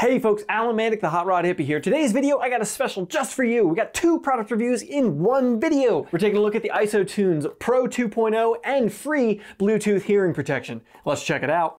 Hey folks, Alan the Hot Rod Hippie here. Today's video, I got a special just for you. We got two product reviews in one video. We're taking a look at the IsoTunes Pro 2.0 and free Bluetooth hearing protection. Let's check it out.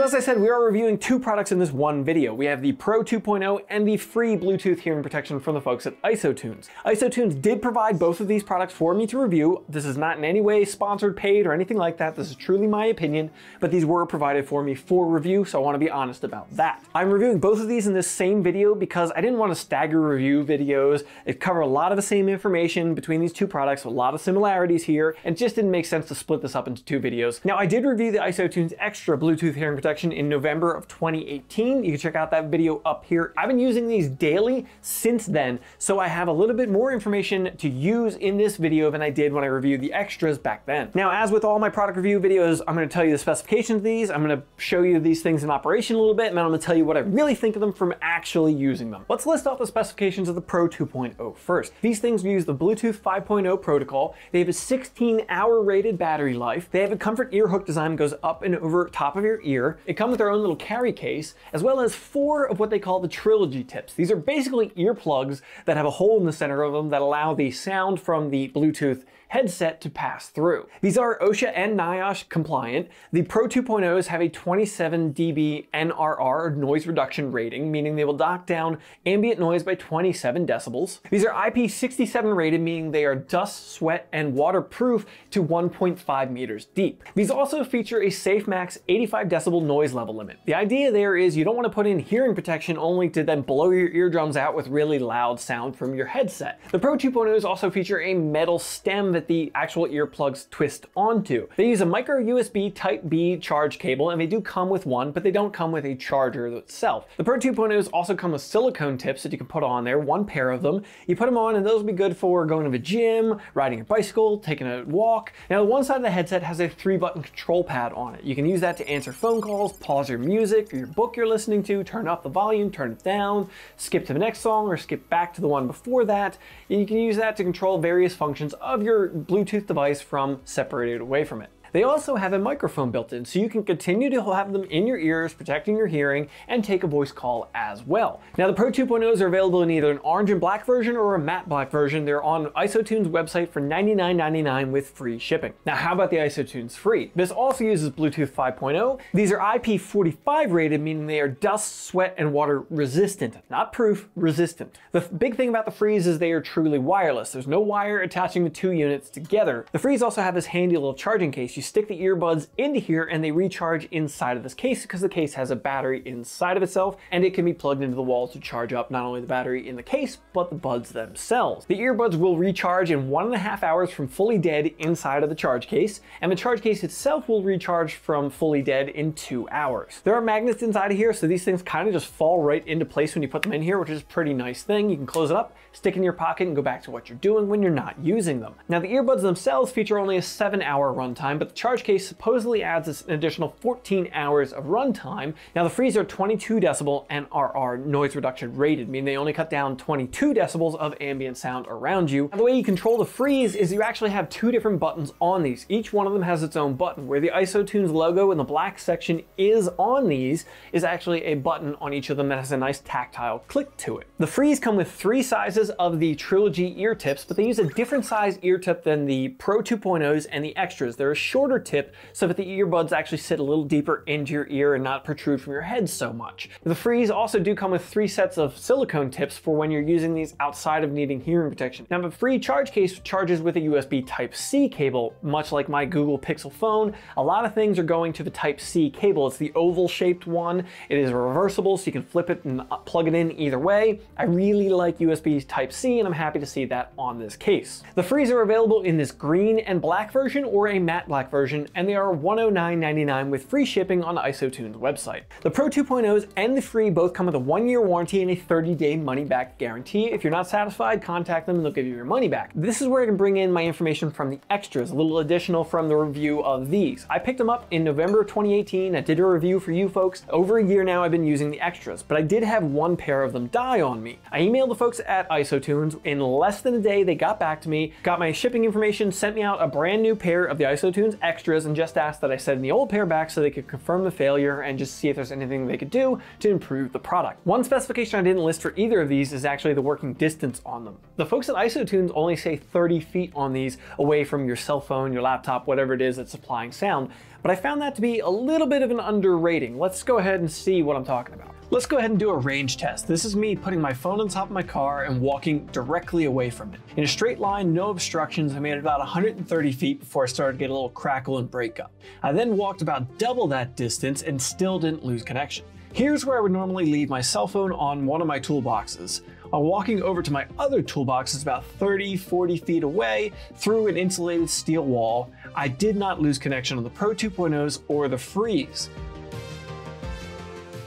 So as I said, we are reviewing two products in this one video. We have the Pro 2.0 and the free Bluetooth hearing protection from the folks at IsoTunes. IsoTunes did provide both of these products for me to review. This is not in any way sponsored, paid, or anything like that. This is truly my opinion, but these were provided for me for review, so I want to be honest about that. I'm reviewing both of these in this same video because I didn't want to stagger review videos. It cover a lot of the same information between these two products, a lot of similarities here, and just didn't make sense to split this up into two videos. Now, I did review the IsoTunes Extra Bluetooth hearing protection in November of 2018. You can check out that video up here. I've been using these daily since then, so I have a little bit more information to use in this video than I did when I reviewed the extras back then. Now, as with all my product review videos, I'm gonna tell you the specifications of these, I'm gonna show you these things in operation a little bit, and then I'm gonna tell you what I really think of them from actually using them. Let's list off the specifications of the Pro 2.0 first. These things use the Bluetooth 5.0 protocol. They have a 16 hour rated battery life. They have a comfort ear hook design that goes up and over top of your ear. It comes with their own little carry case, as well as four of what they call the Trilogy tips. These are basically earplugs that have a hole in the center of them that allow the sound from the Bluetooth headset to pass through. These are OSHA and NIOSH compliant. The Pro 2.0s have a 27 dB NRR noise reduction rating, meaning they will knock down ambient noise by 27 decibels. These are IP67 rated, meaning they are dust, sweat, and waterproof to 1.5 meters deep. These also feature a SafeMax 85 decibel noise level limit. The idea there is you don't want to put in hearing protection only to then blow your eardrums out with really loud sound from your headset. The Pro 2.0s also feature a metal stem that the actual earplugs twist onto. They use a micro USB Type B charge cable and they do come with one, but they don't come with a charger itself. The Pro 2.0s also come with silicone tips that you can put on there, one pair of them. You put them on and those will be good for going to the gym, riding a bicycle, taking a walk. Now the one side of the headset has a three button control pad on it. You can use that to answer phone calls, pause your music or your book you're listening to, turn up the volume, turn it down, skip to the next song or skip back to the one before that. And you can use that to control various functions of your Bluetooth device from separated away from it. They also have a microphone built in, so you can continue to have them in your ears, protecting your hearing, and take a voice call as well. Now, the Pro 2.0s are available in either an orange and black version or a matte black version. They're on IsoTunes website for $99.99 with free shipping. Now, how about the IsoTunes Free? This also uses Bluetooth 5.0. These are IP45 rated, meaning they are dust, sweat, and water resistant. Not proof, resistant. The big thing about the Frees is they are truly wireless. There's no wire attaching the two units together. The Frees also have this handy little charging case you stick the earbuds into here and they recharge inside of this case because the case has a battery inside of itself and it can be plugged into the wall to charge up not only the battery in the case, but the buds themselves. The earbuds will recharge in one and a half hours from fully dead inside of the charge case, and the charge case itself will recharge from fully dead in two hours. There are magnets inside of here, so these things kind of just fall right into place when you put them in here, which is a pretty nice thing. You can close it up, stick in your pocket, and go back to what you're doing when you're not using them. Now, the earbuds themselves feature only a seven hour runtime, but charge case supposedly adds an additional 14 hours of runtime. Now the Frees are 22 decibel NRR noise reduction rated, meaning they only cut down 22 decibels of ambient sound around you. Now, the way you control the Frees is you actually have two different buttons on these. Each one of them has its own button. Where the IsoTunes logo in the black section is on these is actually a button on each of them that has a nice tactile click to it. The Frees come with three sizes of the Trilogy ear tips, but they use a different size ear tip than the Pro 2.0s and the Extras. They're a shorter tip so that the earbuds actually sit a little deeper into your ear and not protrude from your head so much. The Frees also do come with three sets of silicone tips for when you're using these outside of needing hearing protection. Now the free charge case charges with a USB Type-C cable, much like my Google Pixel phone. A lot of things are going to the Type-C cable. It's the oval shaped one. It is reversible so you can flip it and plug it in either way. I really like USB Type-C and I'm happy to see that on this case. The Frees are available in this green and black version or a matte black version and they are $109.99 with free shipping on the IsoTunes website. The Pro 2.0s and the Free both come with a one-year warranty and a 30-day money-back guarantee. If you're not satisfied, contact them and they'll give you your money back. This is where I can bring in my information from the extras, a little additional from the review of these. I picked them up in November of 2018. I did a review for you folks. Over a year now I've been using the extras, but I did have one pair of them die on me. I emailed the folks at IsoTunes. In less than a day, they got back to me, got my shipping information, sent me out a brand new pair of the IsoTunes extras and just asked that I send the old pair back so they could confirm the failure and just see if there's anything they could do to improve the product. One specification I didn't list for either of these is actually the working distance on them. The folks at IsoTunes only say 30 feet on these away from your cell phone, your laptop, whatever it is that's supplying sound, but I found that to be a little bit of an underrating. Let's go ahead and see what I'm talking about. Let's go ahead and do a range test. This is me putting my phone on top of my car and walking directly away from it. In a straight line, no obstructions, I made it about 130 feet before I started to get a little crackle and break up. I then walked about double that distance and still didn't lose connection. Here's where I would normally leave my cell phone on one of my toolboxes. While walking over to my other toolbox is about 30, 40 feet away through an insulated steel wall, I did not lose connection on the Pro 2.0s or the Frees.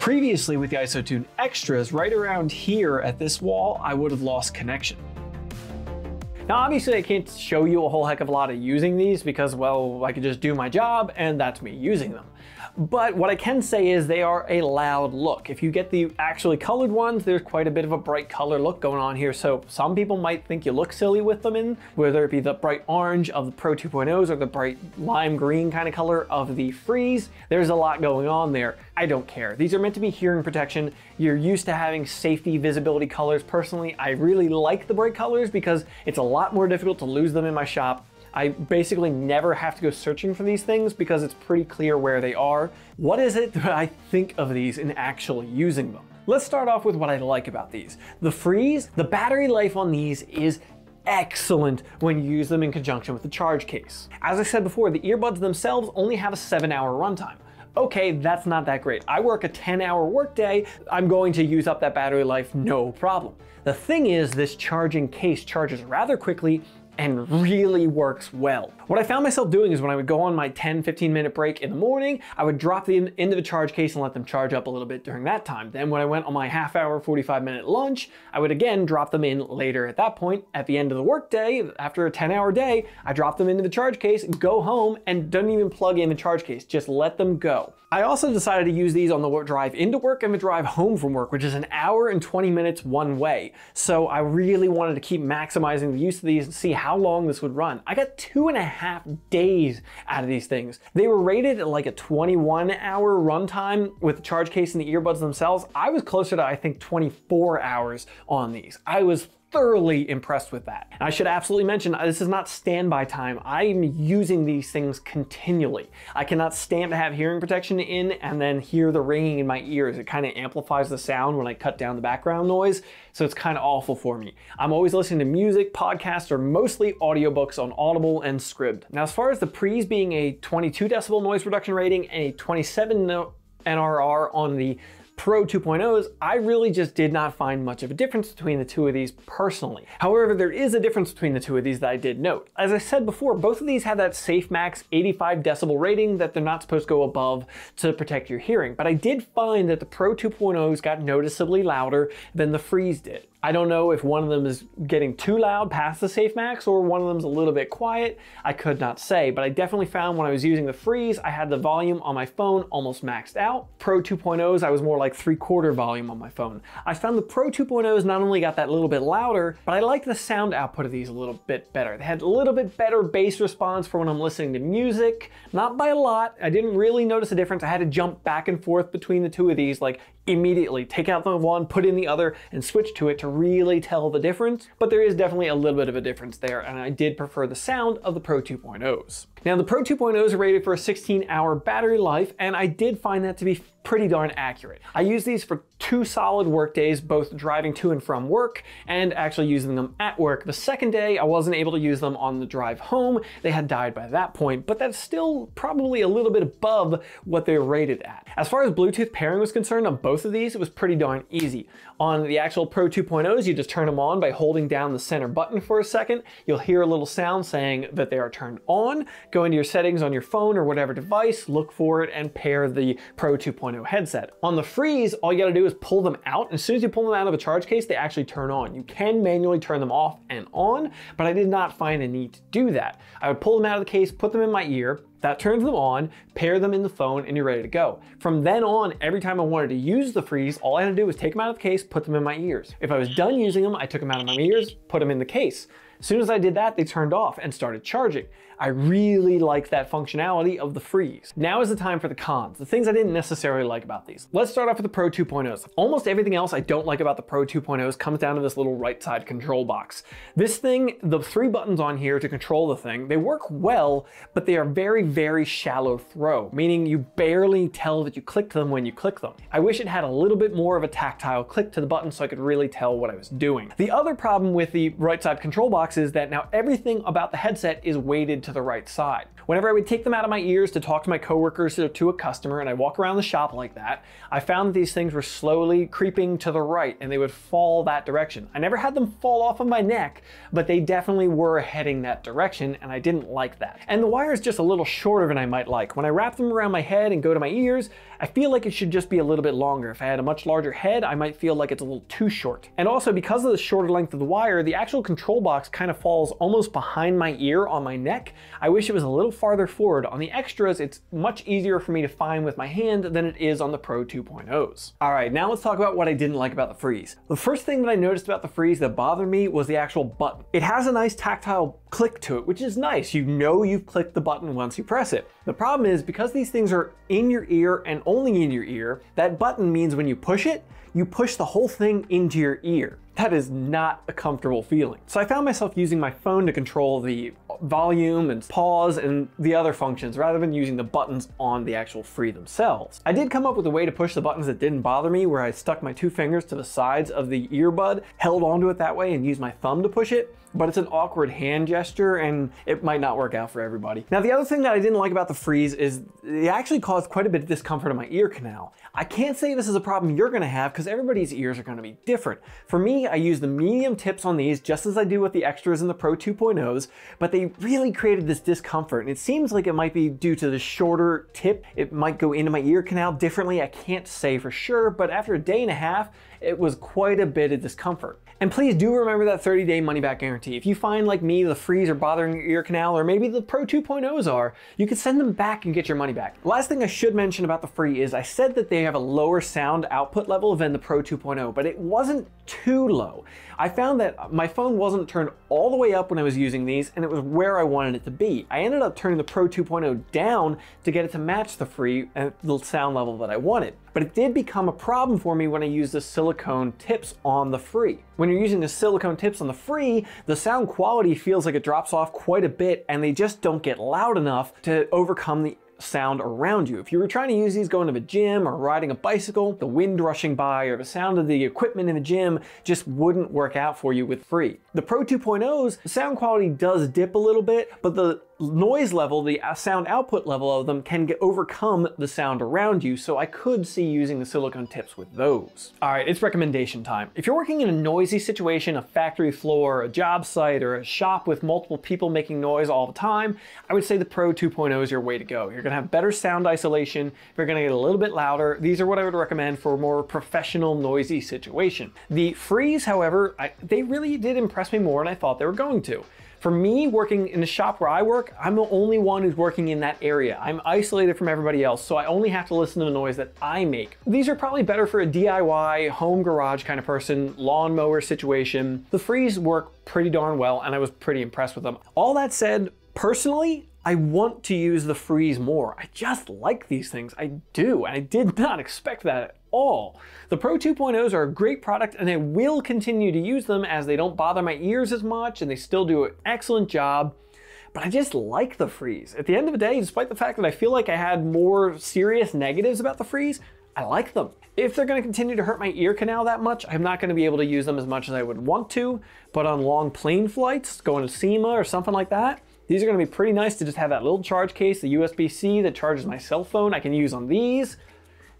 Previously with the IsoTune Extras, right around here at this wall, I would have lost connection. Now obviously I can't show you a whole heck of a lot of using these because well I could just do my job and that's me using them. But what I can say is they are a loud look. If you get the actually colored ones, there's quite a bit of a bright color look going on here. So some people might think you look silly with them in, whether it be the bright orange of the Pro 2.0s or the bright lime green kind of color of the Frees. There's a lot going on there. I don't care. These are meant to be hearing protection. You're used to having safety visibility colors. Personally, I really like the bright colors because it's a lot more difficult to lose them in my shop I basically never have to go searching for these things because it's pretty clear where they are. What is it that I think of these in actually using them? Let's start off with what I like about these. The Frees, the battery life on these is excellent when you use them in conjunction with the charge case. As I said before, the earbuds themselves only have a seven hour runtime. Okay, that's not that great. I work a 10 hour workday, I'm going to use up that battery life no problem. The thing is, this charging case charges rather quickly and really works well. What I found myself doing is when I would go on my 10, 15 minute break in the morning, I would drop them into the charge case and let them charge up a little bit during that time. Then when I went on my half hour, 45 minute lunch, I would again drop them in later at that point. At the end of the workday, after a 10 hour day, I drop them into the charge case, go home, and don't even plug in the charge case, just let them go. I also decided to use these on the drive into work and the drive home from work, which is an hour and 20 minutes one way. So I really wanted to keep maximizing the use of these and see how long this would run. I got two and a half days out of these things. They were rated at like a 21 hour runtime with the charge case and the earbuds themselves. I was closer to, I think, 24 hours on these. I was thoroughly impressed with that. I should absolutely mention, this is not standby time. I'm using these things continually. I cannot stand to have hearing protection in and then hear the ringing in my ears. It kind of amplifies the sound when I cut down the background noise, so it's kind of awful for me. I'm always listening to music, podcasts, or mostly audiobooks on Audible and Scribd. Now, as far as the Frees being a 22 decibel noise reduction rating and a 27 NRR on the Pro 2.0s, I really just did not find much of a difference between the two of these personally. However, there is a difference between the two of these that I did note. As I said before, both of these have that safe max 85 decibel rating that they're not supposed to go above to protect your hearing, but I did find that the Pro 2.0s got noticeably louder than the Frees did. I don't know if one of them is getting too loud past the safe max or one of them's a little bit quiet. I could not say, but I definitely found when I was using the Frees, I had the volume on my phone almost maxed out. Pro 2.0s, I was more like three quarter volume on my phone. I found the Pro 2.0s not only got that little bit louder, but I liked the sound output of these a little bit better. They had a little bit better bass response for when I'm listening to music, not by a lot. I didn't really notice a difference. I had to jump back and forth between the two of these like immediately. Take out the one, put in the other, and switch to it to really tell the difference. But there is definitely a little bit of a difference there, and I did prefer the sound of the Pro 2.0s. Now the Pro 2.0s are rated for a 16 hour battery life, and I did find that to be pretty darn accurate. I use these for two solid work days, both driving to and from work and actually using them at work. The second day, I wasn't able to use them on the drive home. They had died by that point, but that's still probably a little bit above what they're rated at. As far as Bluetooth pairing was concerned on both of these, it was pretty darn easy. On the actual Pro 2.0s, you just turn them on by holding down the center button for a second. You'll hear a little sound saying that they are turned on. Go into your settings on your phone or whatever device, look for it, and pair the Pro 2.0 headset. On the Frees, all you gotta do is pull them out. As soon as you pull them out of a charge case, they actually turn on. You can manually turn them off and on, but I did not find a need to do that. I would pull them out of the case, put them in my ear, That turns them on, pair them in the phone, and you're ready to go. From then on, every time I wanted to use the Frees, all I had to do was take them out of the case, put them in my ears. If I was done using them, I took them out of my ears, put them in the case. As soon as I did that, they turned off and started charging. I really like that functionality of the Frees. Now is the time for the cons, the things I didn't necessarily like about these. Let's start off with the Pro 2.0s. Almost everything else I don't like about the Pro 2.0s comes down to this little right side control box. This thing, the three buttons on here to control the thing, they work well, but they are very, very shallow throw, meaning you barely tell that you clicked them when you click them. I wish it had a little bit more of a tactile click to the button so I could really tell what I was doing. The other problem with the right side control box is that now everything about the headset is weighted to the right side. Whenever I would take them out of my ears to talk to my coworkers or to a customer and I walk around the shop like that, I found that these things were slowly creeping to the right and they would fall that direction. I never had them fall off of my neck, but they definitely were heading that direction and I didn't like that. And the wire is just a little shorter than I might like. When I wrap them around my head and go to my ears, I feel like it should just be a little bit longer. If I had a much larger head, I might feel like it's a little too short. And also because of the shorter length of the wire, the actual control box kind of falls almost behind my ear on my neck. I wish it was a little farther forward. On the extras, it's much easier for me to find with my hand than it is on the Pro 2.0s. All right, now let's talk about what I didn't like about the Frees. The first thing that I noticed about the Frees that bothered me was the actual button. It has a nice tactile click to it, which is nice. You know you've clicked the button once you press it. The problem is because these things are in your ear and only in your ear, that button means when you push it, you push the whole thing into your ear. That is not a comfortable feeling. So I found myself using my phone to control the volume and pause and the other functions rather than using the buttons on the actual free themselves. I did come up with a way to push the buttons that didn't bother me where I stuck my two fingers to the sides of the earbud, held onto it that way and used my thumb to push it, but it's an awkward hand gesture and it might not work out for everybody. Now the other thing that I didn't like about the Frees is it actually caused quite a bit of discomfort in my ear canal. I can't say this is a problem you're gonna have because everybody's ears are gonna be different. For me, I use the medium tips on these just as I do with the extras in the Pro 2.0s, but they really created this discomfort and it seems like it might be due to the shorter tip. It might go into my ear canal differently. I can't say for sure, but after a day and a half, it was quite a bit of discomfort. And please do remember that 30 day money back guarantee. If you find like me, the Frees are bothering your ear canal, or maybe the Pro 2.0s are, you can send them back and get your money back. Last thing I should mention about the free is I said that they have a lower sound output level than the Pro 2.0, but it wasn't too low. I found that my phone wasn't turned all the way up when I was using these and it was where I wanted it to be. I ended up turning the Pro 2.0 down to get it to match the free at the sound level that I wanted. But it did become a problem for me when I used the silicone tips on the free. When you're using the silicone tips on the free, the sound quality feels like it drops off quite a bit and they just don't get loud enough to overcome the sound around you. If you were trying to use these going to the gym or riding a bicycle, the wind rushing by or the sound of the equipment in the gym just wouldn't work out for you with free. The Pro 2.0s, sound quality does dip a little bit, but the noise level, the uh, sound output level of them can get overcome the sound around you, so I could see using the silicone tips with those. All right, it's recommendation time. If you're working in a noisy situation, a factory floor, a job site, or a shop with multiple people making noise all the time, I would say the Pro 2.0 is your way to go. You're gonna have better sound isolation, you're gonna get a little bit louder. These are what I would recommend for a more professional, noisy situation. The Frees, however, I, they really did impress me more than I thought they were going to. For me, working in the shop where I work, I'm the only one who's working in that area. I'm isolated from everybody else, so I only have to listen to the noise that I make. These are probably better for a DIY, home garage kind of person, lawnmower situation. The Frees work pretty darn well, and I was pretty impressed with them. All that said, personally, I want to use the Frees more. I just like these things. I do. And I did not expect that at all. The Pro 2.0s are a great product and I will continue to use them as they don't bother my ears as much and they still do an excellent job. But I just like the Frees. At the end of the day, despite the fact that I feel like I had more serious negatives about the Frees, I like them. If they're gonna continue to hurt my ear canal that much, I'm not gonna be able to use them as much as I would want to, but on long plane flights, going to SEMA or something like that, these are gonna be pretty nice to just have that little charge case, the USB-C that charges my cell phone I can use on these.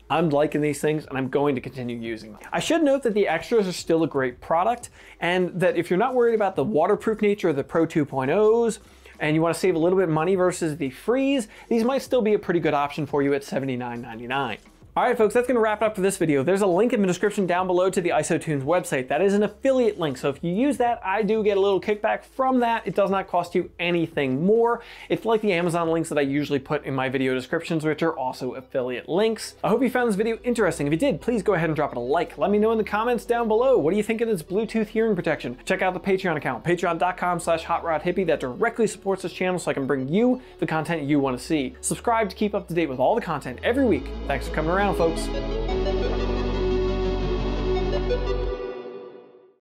I'm liking these things and I'm going to continue using them. I should note that the extras are still a great product and that if you're not worried about the waterproof nature of the Pro 2.0s and you want to save a little bit of money versus the Frees, these might still be a pretty good option for you at $79.99. All right, folks, that's going to wrap it up for this video. There's a link in the description down below to the IsoTunes website. That is an affiliate link, so if you use that, I do get a little kickback from that. It does not cost you anything more. It's like the Amazon links that I usually put in my video descriptions, which are also affiliate links. I hope you found this video interesting. If you did, please go ahead and drop it a like. Let me know in the comments down below. What do you think of this Bluetooth hearing protection? Check out the Patreon account, patreon.com slash hotrodhippie. That directly supports this channel so I can bring you the content you want to see. Subscribe to keep up to date with all the content every week. Thanks for coming around, folks. Thank you.